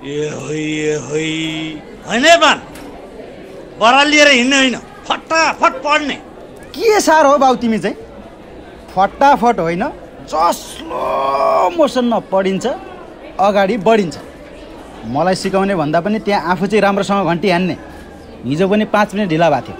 होइन बराल लिएर हिँड्ने होइन। फटाफट पढ्ने। के साह्रो हो बाउ तिमी चाहिँ? फटाफट होइन। जसलो मोसनमा पढिन्छ अगाडि बढिन्छ। मलाई सिकाउने भन्दा पनि त्यहाँ आफू चाहिँ राम्रोसँग घन्टी हान्ने। हिजो पनि पाँच मिनट ढिला भएको थियो।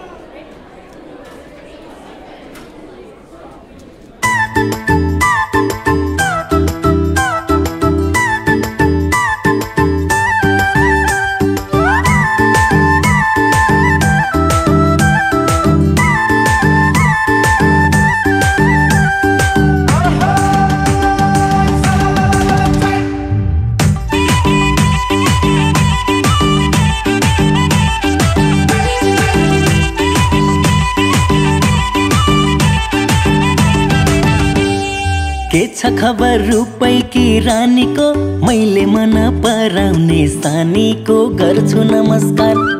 छ खबर रूपैकी रानीको। मैले मन पराउने सानीको गर्छु नमस्कार।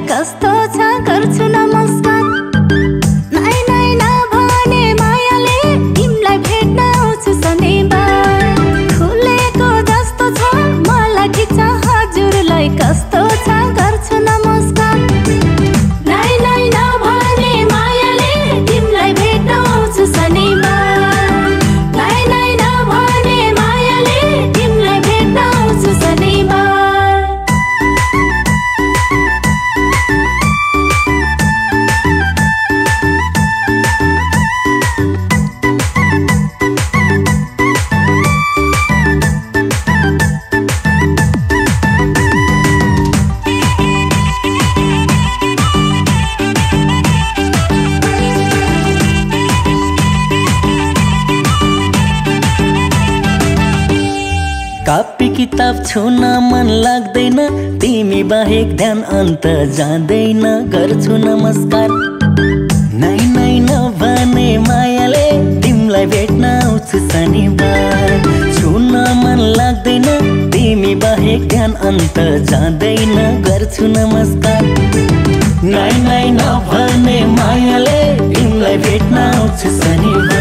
because the किताब छुन मन लाग्दैन। तिमी बाहेक ध्यान अन्त जाँदैन। गर्छु नमस्कार। नै नै नभने मायाले तिमीलाई भेट्न आउँछु शनिबार। छुन मन लाग्दैन। तिमी बाहेक ध्यान अन्त जाँदैन। गर्छु नमस्कार। नै नै नभने मायाले तिमीलाई भेट्न आउँछु शनिबार।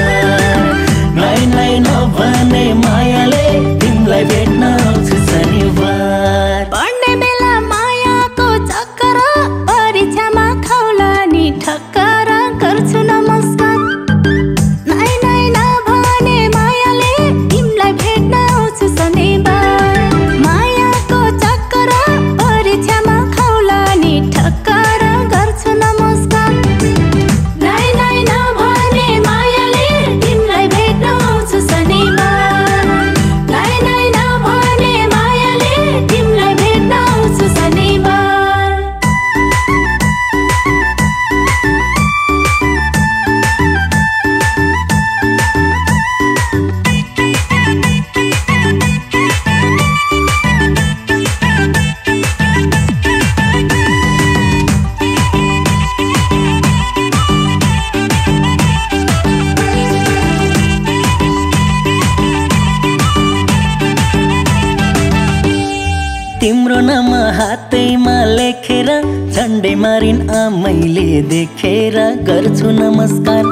तिम्रो नाम हातैमा लेखेर झन्डै मारिन आमैले देखेर गर्छु नमस्कार।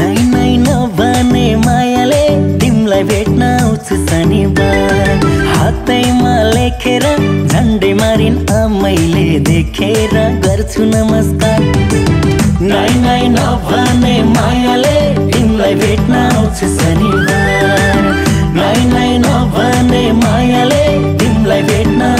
नै नै नभने मायाले तिमीलाई भेट्न आउँछु शनिबार। हातैमा लेखेर झन्डै मारिन आमैले देखेर गर्छु नमस्कार। नै नै नभने मायाले तिमीलाई भेट्न आउँछु शनिबार। नै नै नभने मायाले तिमीलाई भेट्न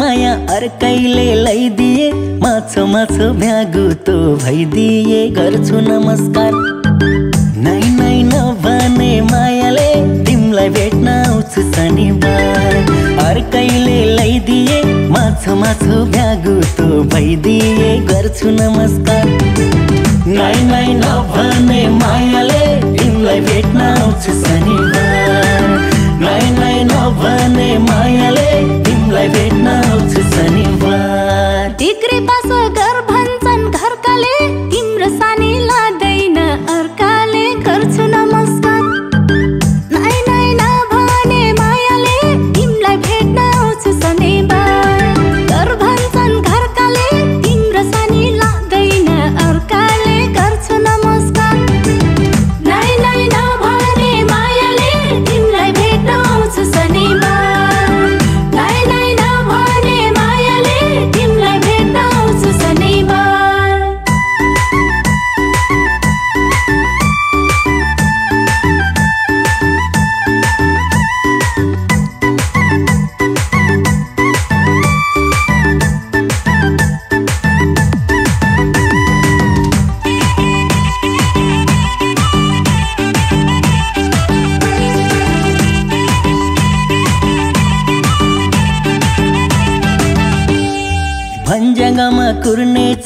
माया अर्कैले माछो माछो भ्यागु तो भइदिए गर्छु नमस्कार। नै नै नभने मायाले तिमीलाई भेट्न आउँछु शनिबार। अर्कैले माछो माछो भ्यागु तो भइदिए गर्छु नमस्कार। नै नै नभने मायाले तिमीलाई भेट्न आउँछु शनिबार। अर्काले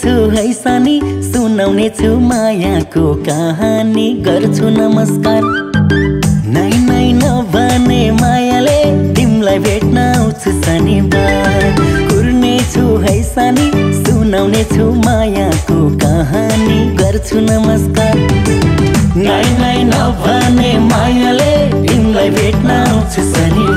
कुर्नेछु है सानी सुनाउने छु मायाको कहानी। गर्छु नमस्कार। नै नै नभने मायाले तिमीलाई भेट्न आउँछु शनिबार। कुर्नेछु है सानी सुनाउने छु मायाको कहानी। गर्छु नमस्कार। नै नै नभने मायाले तिमीलाई भेट्न आउँछु शनिबार।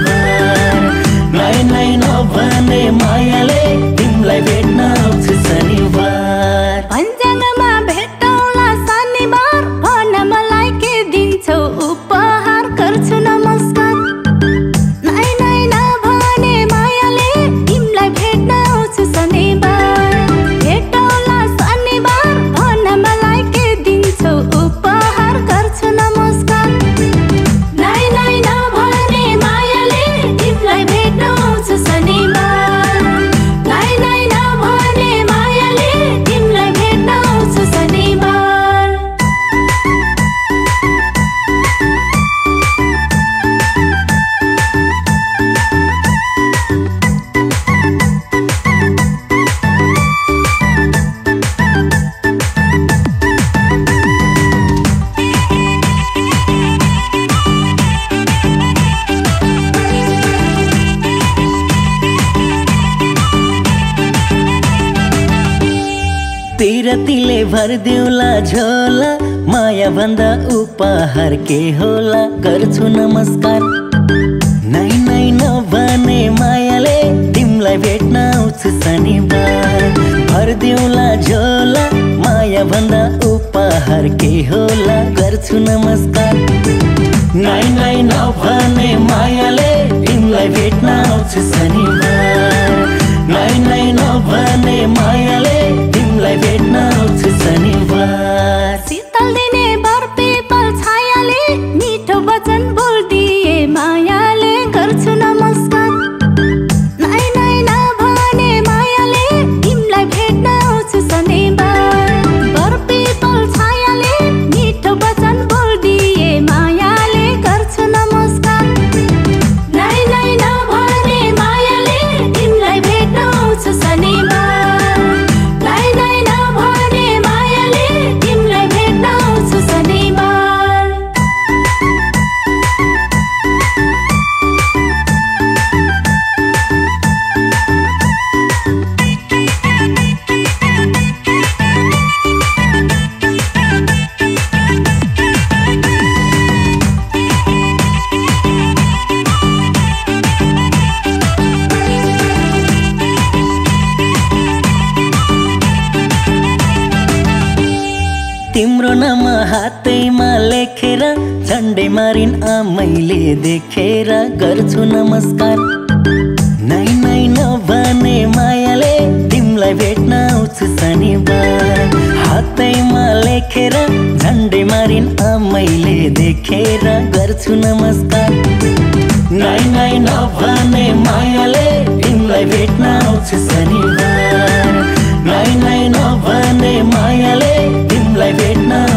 भरिदिउला झोला माया भन्दा उपहार के होला? गर्छु नमस्कार। नै नै नभने मायाले तिमीलाई भेट्न आउँछु शनिबार। भरिदिउला झोला माया भन्दा उपहार के होला? गर्छु नमस्कार। नै नै नभने मायाले तिमीलाई भेट्न आउँछु शनिबार। तिम्रो नाम हातैमा लेखेर झन्डै मारिन आमैले देखेर गर्छु नमस्कार। नै नै नभने मायाले तिमीलाई भेट्न आउँछु शनिबार। हातैमा लेखेर झन्डै मारिन आमैले देखेर गर्छु नमस्कार। नै नै नभने मायाले तिमीलाई भेट्न आउँछु शनिबार। नाइ नाइ नभने मायाले வேண்டாம்